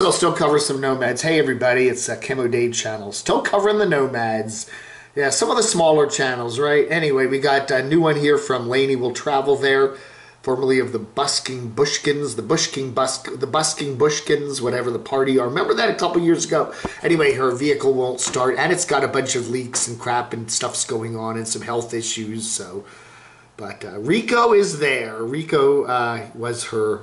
I'll still cover some nomads. Hey everybody, it's uh, Camo Dave channel. Still covering the nomads. Yeah, some of the smaller channels, right? Anyway, we got a new one here from Lainie Will Travel there, formerly of the Busking Bushkins, the Bushking Busk, the Busking Bushkins, whatever the party are. Remember that a couple years ago? Anyway, her vehicle won't start, and it's got a bunch of leaks and crap and stuff's going on and some health issues. So, but uh, Rico is there. Rico uh, was her.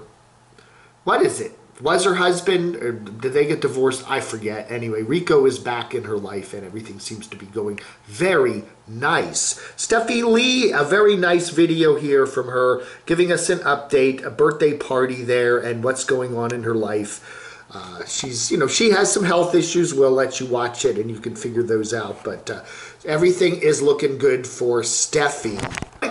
What is it? Was her husband or did they get divorced? I forget. Anyway rico is back in her life and everything seems to be going very nice. Stephi lee a very nice video here from her giving us an update a birthday party there and what's going on in her life. Uh, she's you know she has some health issues. We'll let you watch it and you can figure those out. But uh, everything is looking good for Stephi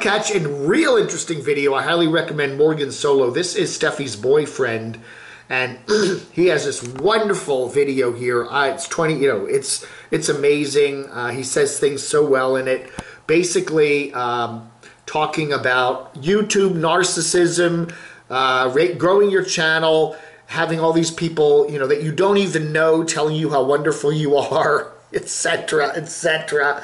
catch a real interesting video. I highly recommend morgan solo. This is Stephi's boyfriend and he has this wonderful video here. Uh, it's 20, you know, it's it's amazing. Uh, he says things so well in it. Basically, um, talking about YouTube narcissism, uh, growing your channel, having all these people, you know, that you don't even know telling you how wonderful you are, etc., etc.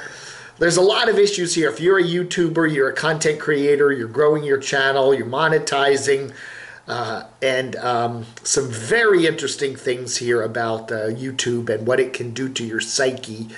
There's a lot of issues here. If you're a YouTuber, you're a content creator, you're growing your channel, you're monetizing uh, and um, some very interesting things here about uh, YouTube and what it can do to your psyche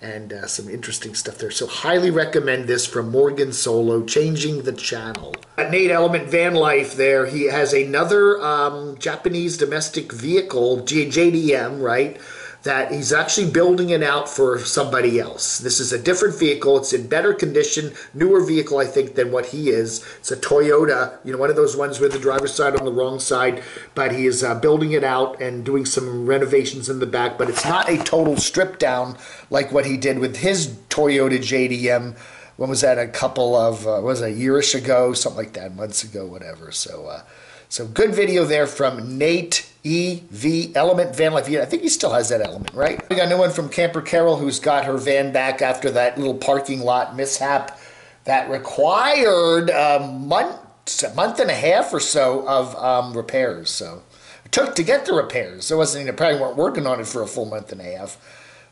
and uh, some interesting stuff there. So highly recommend this from Morgan Solo, Changing the Channel. At Nate Element Van Life there, he has another um, Japanese domestic vehicle, JDM, right? That he's actually building it out for somebody else. This is a different vehicle. It's in better condition, newer vehicle, I think, than what he is. It's a Toyota, you know, one of those ones with the driver's side on the wrong side, but he is uh, building it out and doing some renovations in the back, but it's not a total strip down like what he did with his Toyota JDM when was that a couple of uh, was it a yearish ago something like that months ago whatever so uh, so good video there from Nate EV Element Van Life. I think he still has that element, right? We got a new one from Camper Carol who's got her van back after that little parking lot mishap that required a month, a month and a half or so of um, repairs. So it took to get the repairs. It wasn't, you probably weren't working on it for a full month and a half.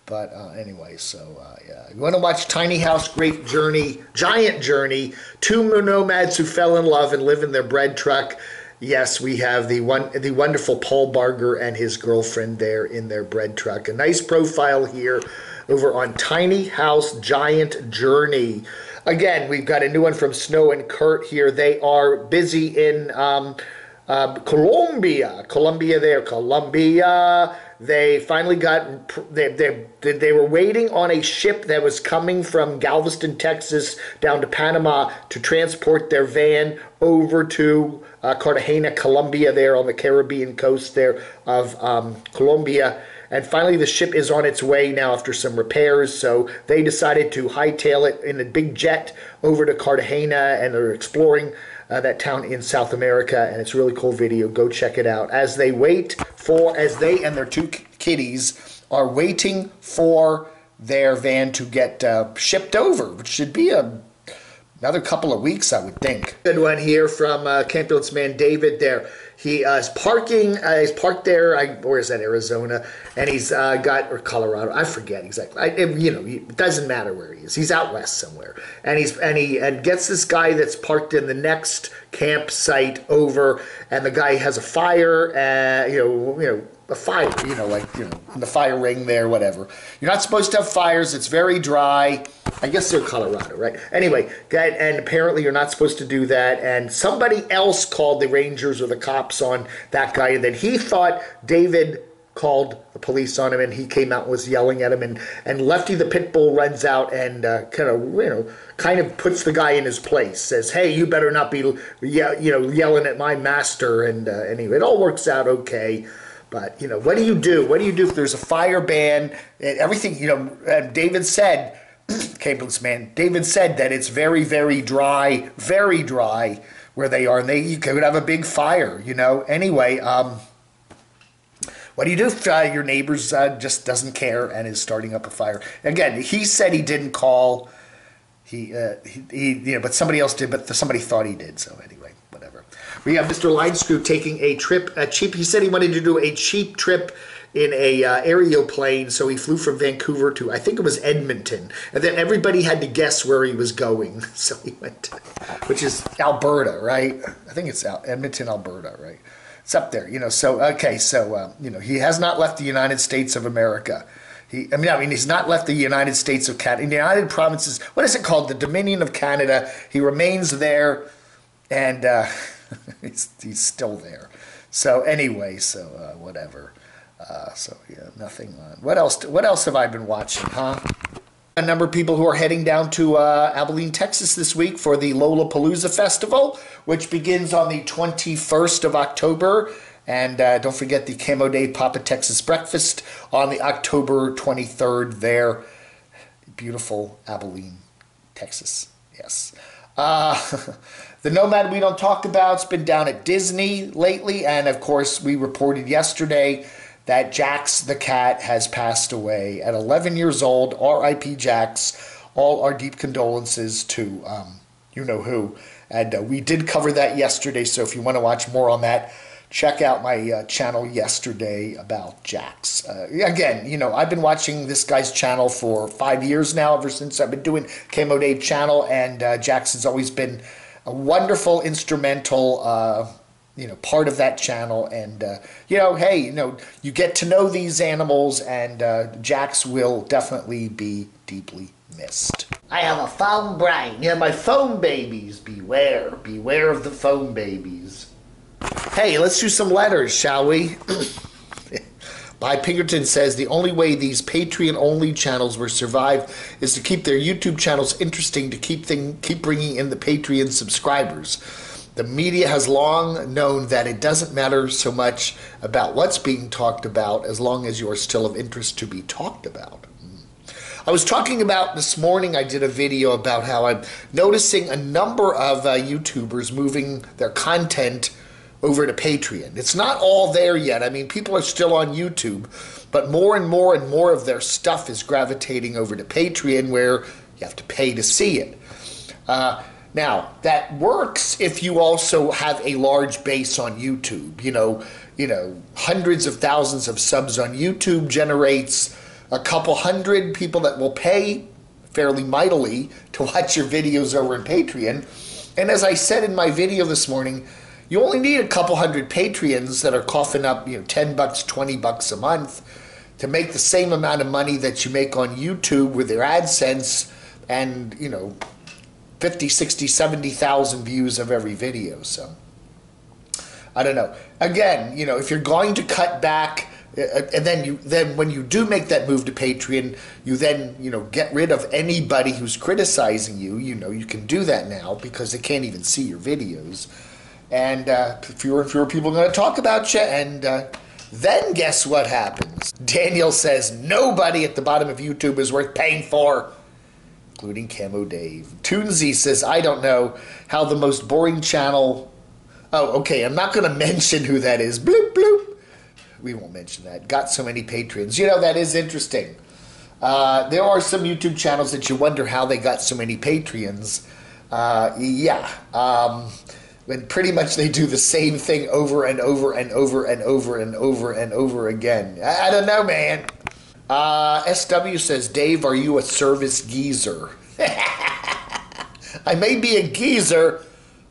But uh, anyway, so uh, yeah, you want to watch Tiny House Great Journey, Giant Journey, two nomads who fell in love and live in their bread truck yes, we have the one the wonderful Paul Barger and his girlfriend there in their bread truck. A nice profile here over on Tiny House Giant Journey. Again, we've got a new one from Snow and Kurt here. They are busy in um, uh, Colombia. Colombia there, Colombia. They finally got, they, they, they were waiting on a ship that was coming from Galveston, Texas, down to Panama to transport their van over to uh, Cartagena, Colombia, there on the Caribbean coast there of um, Colombia. And finally, the ship is on its way now after some repairs. So they decided to hightail it in a big jet over to Cartagena, and they're exploring uh, that town in South America. And it's a really cool video. Go check it out. As they wait for, as they and their two kitties are waiting for their van to get uh, shipped over, which should be a another couple of weeks, I would think. Good one here from uh, Campulance man David there. He uh, is parking, uh, he's parked there, I, where is that, Arizona? And he's uh, got, or Colorado, I forget exactly. I, you know, it doesn't matter where he is. He's out west somewhere. And he's, and he, and gets this guy that's parked in the next campsite over, and the guy has a fire, uh, you know, you know, a fire, you know, like, you know, the fire ring there, whatever. You're not supposed to have fires. It's very dry. I guess they're Colorado, right? Anyway, and apparently you're not supposed to do that. And somebody else called the Rangers or the cops on that guy. And then he thought David called the police on him and he came out and was yelling at him and, and Lefty the pit bull runs out and uh, kind of you know kind of puts the guy in his place says hey you better not be you know yelling at my master and uh, anyway it all works out okay but you know, what do you do? What do you do if there's a fire ban? Everything you know. David said, Campulance man. David said that it's very, very dry, very dry where they are, and they you could have a big fire. You know. Anyway, um, what do you do if uh, your neighbors uh, just doesn't care and is starting up a fire? Again, he said he didn't call. He, uh, he, he, you know, but somebody else did, but somebody thought he did. So anyway. We have Mr. Line taking a trip, a cheap. He said he wanted to do a cheap trip in a uh, aeroplane, so he flew from Vancouver to I think it was Edmonton, and then everybody had to guess where he was going. So he went, to, which is Alberta, right? I think it's Edmonton, Alberta, right? It's up there, you know. So okay, so uh, you know he has not left the United States of America. He, I mean, I mean, he's not left the United States of Canada. In the United Provinces, what is it called? The Dominion of Canada. He remains there, and uh, he's, he's still there. So anyway, so uh, whatever. Uh, so yeah, nothing on. What else? What else have I been watching? Huh? A number of people who are heading down to uh, Abilene, Texas this week for the Lollapalooza Festival, which begins on the 21st of October. And uh, don't forget the Camo Dave Papa Texas Breakfast on the October 23rd there. Beautiful Abilene, Texas. Yes. Uh, the Nomad we don't talk about has been down at Disney lately. And of course, we reported yesterday that Jax the cat has passed away at 11 years old. R.I.P. Jax. All our deep condolences to um, you know who. And uh, we did cover that yesterday. So if you want to watch more on that, check out my uh, channel yesterday about Jax. Uh, again, you know, I've been watching this guy's channel for five years now, ever since I've been doing Camo Dave channel, and uh, has always been a wonderful instrumental uh, you know part of that channel. And uh, you know hey you know you get to know these animals and uh, jax will definitely be deeply missed. I have a foam brain. Yeah my foam babies beware. Beware of the foam babies hey let's do some letters shall we By Pinkerton says the only way these Patreon only channels will survive is to keep their YouTube channels interesting to keep thing, keep bringing in the Patreon subscribers. The media has long known that it doesn't matter so much about what's being talked about as long as you are still of interest to be talked about. I was talking about this morning, I did a video about how I'm noticing a number of uh, YouTubers moving their content over to Patreon. It's not all there yet. I mean, people are still on YouTube, but more and more and more of their stuff is gravitating over to Patreon where you have to pay to see it. Uh, now, that works if you also have a large base on YouTube. You know, you know, hundreds of thousands of subs on YouTube generates a couple hundred people that will pay fairly mightily to watch your videos over in Patreon. And as I said in my video this morning, you only need a couple hundred Patreons that are coughing up, you know, 10 bucks, 20 bucks a month to make the same amount of money that you make on YouTube with their AdSense and, you know, 50, 60, 70,000 views of every video. So I don't know. Again, you know, if you're going to cut back uh, uh, and then you then when you do make that move to Patreon, you then, you know, get rid of anybody who's criticizing you. You know, you can do that now because they can't even see your videos. And uh, fewer and fewer people are going to talk about you and uh, then guess what happens? Daniel says nobody at the bottom of YouTube is worth paying for including Camo Dave. Toonsy says, I don't know how the most boring channel. Oh, okay, I'm not going to mention who that is. Bloop, bloop. We won't mention that. Got so many patrons. You know, that is interesting. Uh, there are some YouTube channels that you wonder how they got so many patrons. Uh, yeah. Um, when pretty much they do the same thing over and over and over and over and over and over again. I, don't know, man. Uh, SW says, Dave, are you a service geezer? I may be a geezer,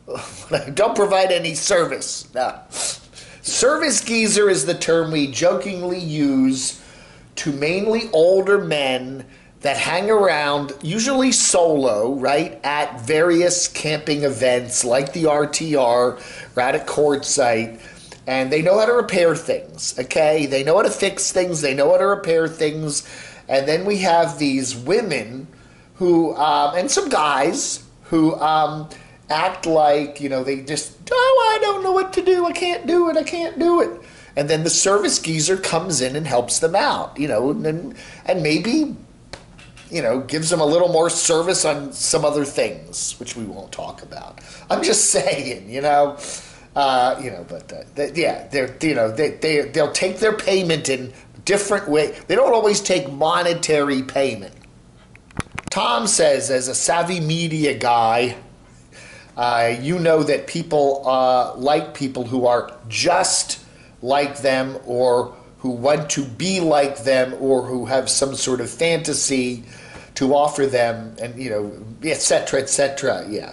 but I don't provide any service. No. Service geezer is the term we jokingly use to mainly older men that hang around, usually solo, right, at various camping events like the RTR, right at Quartzsite and they know how to repair things. Okay, they know how to fix things. They know how to repair things, and then we have these women who um, and some guys who um, act like you know they just oh I don't know what to do. I can't do it. I can't do it. And then the service geezer comes in and helps them out. You know, and and maybe you know, gives them a little more service on some other things, which we won't talk about. I'm just saying, you know, uh, you know, but uh, they, yeah, they're you know they they they'll take their payment in different way. They don't always take monetary payment. Tom says, as a savvy media guy, Uh, you know that people uh, like people who are just like them or who want to be like them or who have some sort of fantasy to offer them and you know etc etc yeah.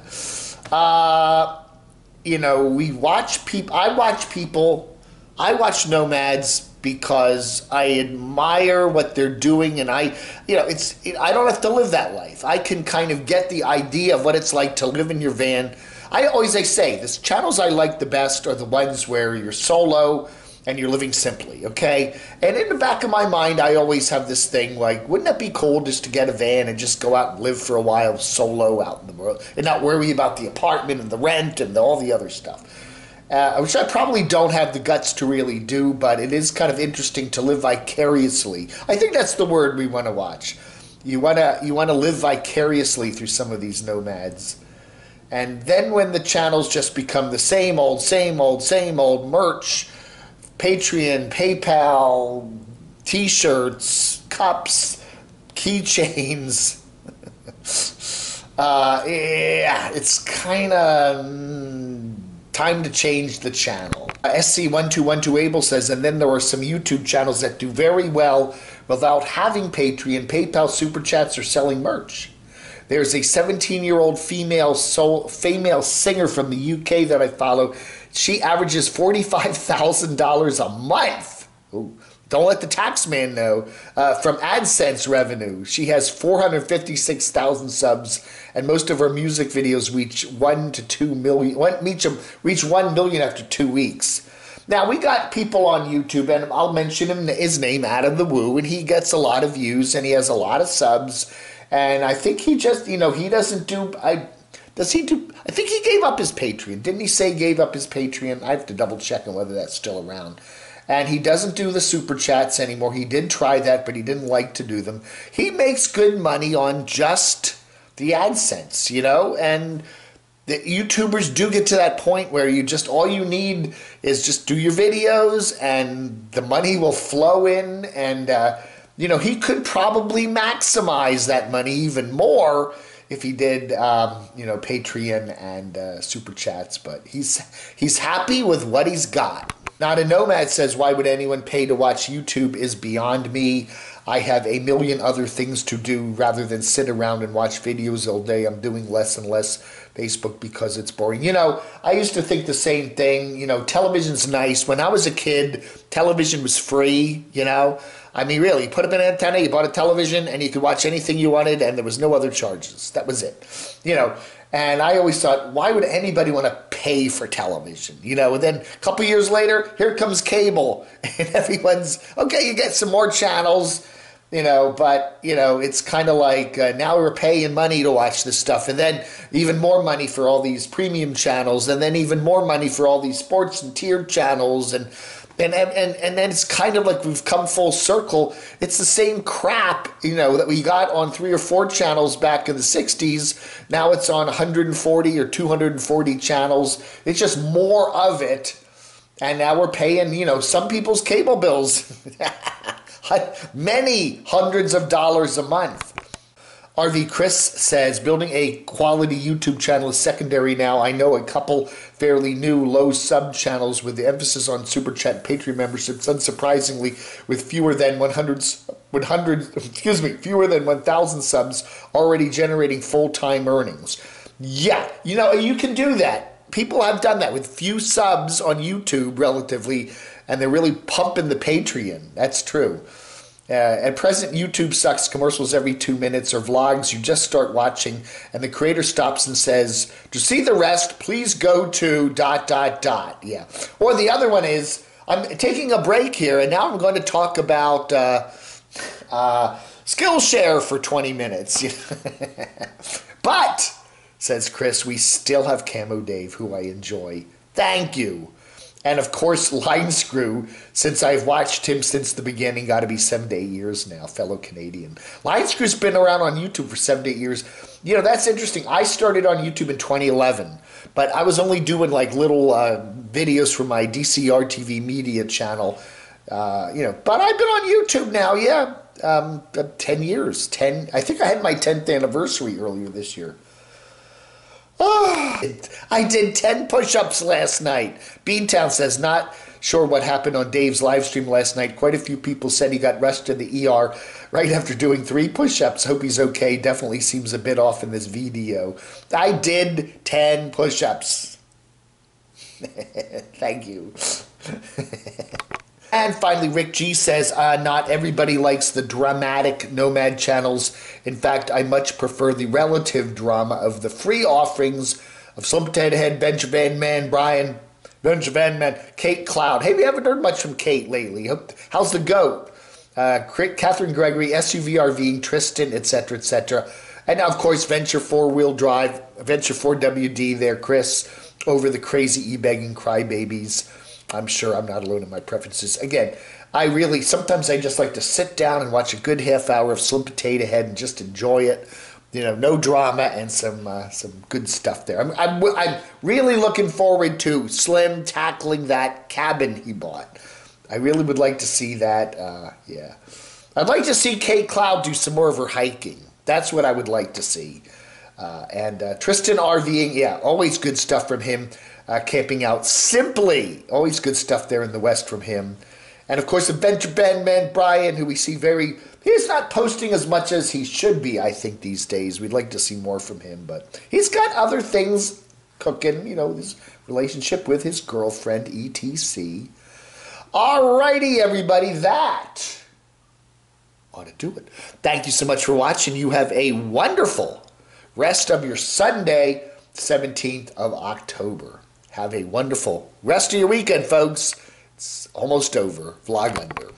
Uh, you know we watch people i watch people i watch nomads because i admire what they're doing and i you know it's it, i don't have to live that life. I can kind of get the idea of what it's like to live in your van. I always I say the channels i like the best are the ones where you're solo and you're living simply, okay? And in the back of my mind, I always have this thing like, wouldn't it be cool just to get a van and just go out and live for a while solo out in the world and not worry about the apartment and the rent and the, all the other stuff? Uh, which I probably don't have the guts to really do, but it is kind of interesting to live vicariously. I think that's the word we want to watch. You want to you want to live vicariously through some of these nomads. And then when the channels just become the same old, same old, same old merch, Patreon, PayPal, t shirts, cups, keychains. uh, yeah, it's kind of mm, time to change the channel. Uh, SC1212 Abel says, and then there are some YouTube channels that do very well without having Patreon, PayPal, Super Chats, or selling merch. There's a 17 year old female soul, female singer from the UK that I follow she averages $45,000 a month. Ooh, don't let the tax man know. Uh, from AdSense revenue, she has 456,000 subs, and most of her music videos reach one to two million. One, reach, reach one million after two weeks. Now we got people on YouTube, and I'll mention him his name, Adam the Woo, and he gets a lot of views and he has a lot of subs. And I think he just, you know, he doesn't do. I does he do? I think he gave up his Patreon. Didn't he say gave up his Patreon? I have to double check on whether that's still around. And he doesn't do the super chats anymore. He did try that, but he didn't like to do them. He makes good money on just the AdSense, you know, and the YouTubers do get to that point where you just all you need is just do your videos, and the money will flow in, and uh, you know he could probably maximize that money even more if he did, um, you know, Patreon and uh, super chats. But he's he's happy with what he's got. Not a nomad says, "Why would anyone pay to watch YouTube?" Is beyond me. I have a million other things to do rather than sit around and watch videos all day. I'm doing less and less Facebook because it's boring. You know, I used to think the same thing. You know, television's nice. When I was a kid, television was free, you know. I mean, really, you put up an antenna, you bought a television, and you could watch anything you wanted, and there was no other charges. That was it. You know, and I always thought, why would anybody want to pay for television? You know, and then a couple years later, here comes cable, and everyone's okay. You get some more channels, you know, but you know, it's kind of like uh, now we're paying money to watch this stuff, and then even more money for all these premium channels, and then even more money for all these sports and tiered channels, and and, and and then it's kind of like we've come full circle. It's the same crap, you know, that we got on three or four channels back in the '60s. Now it's on 140 or 240 channels. It's just more of it, and now we're paying, you know, some people's cable bills, many hundreds of dollars a month. RV Chris says building a quality YouTube channel is secondary now. I know a couple fairly new low sub channels with the emphasis on super chat Patreon memberships. Unsurprisingly, with fewer than 100, 100 excuse me, fewer than 1,000 subs already generating full time earnings. Yeah, you know you can do that. People have done that with few subs on YouTube, relatively, and they're really pumping the Patreon. That's true. Uh, at present, YouTube sucks commercials every two minutes or vlogs you just start watching, and the creator stops and says, To see the rest, please go to dot dot dot. Yeah. Or the other one is, I'm taking a break here, and now I'm going to talk about uh, uh, Skillshare for 20 minutes. but, says Chris, we still have Camo Dave, who I enjoy. Thank you. And of course, Line Screw, since I've watched him since the beginning, got to be seven to eight years now, fellow Canadian. Line Screw's been around on YouTube for seven to eight years. You know, that's interesting. I started on YouTube in 2011, but I was only doing like little uh, videos for my DCR TV media channel. Uh, you know, but I've been on YouTube now, yeah, um, uh, 10 years. 10, I think I had my 10th anniversary earlier this year. I did 10 push ups last night. Beantown says, not sure what happened on Dave's live stream last night. Quite a few people said he got rushed to the ER right after doing three push ups. Hope he's okay. Definitely seems a bit off in this video. I did 10 push ups. Thank you. And finally, Rick G says, uh, not everybody likes the dramatic Nomad channels. In fact, I much prefer the relative drama of the free offerings of Slim Potatohead, Venture Van Man, Brian, Venture Van Man, Kate Cloud. Hey, we haven't heard much from Kate lately. How's the goat? Uh, Catherine Gregory, SUVRV, Tristan, etc., etc. And of course, Venture 4 Wheel Drive, Venture 4 WD there, Chris, over the crazy e begging crybabies. I'm sure I'm not alone in my preferences. Again, I really sometimes I just like to sit down and watch a good half hour of Slim Potatohead and just enjoy it. You know, no drama and some uh, some good stuff there. I'm, I'm I'm really looking forward to Slim tackling that cabin he bought. I really would like to see that. Uh, yeah, I'd like to see Kate Cloud do some more of her hiking. That's what I would like to see. Uh, and uh, Tristan RVing, yeah, always good stuff from him uh, camping out simply. Always good stuff there in the West from him. And of course, Adventure Van Man Brian, who we see very, he's not posting as much as he should be, I think, these days. We'd like to see more from him, but he's got other things cooking, you know, his relationship with his girlfriend, ETC. Alrighty, everybody, that ought to do it. Thank you so much for watching. You have a wonderful rest of your Sunday, 17th of October. Have a wonderful rest of your weekend, folks. It's almost over. Vlog under.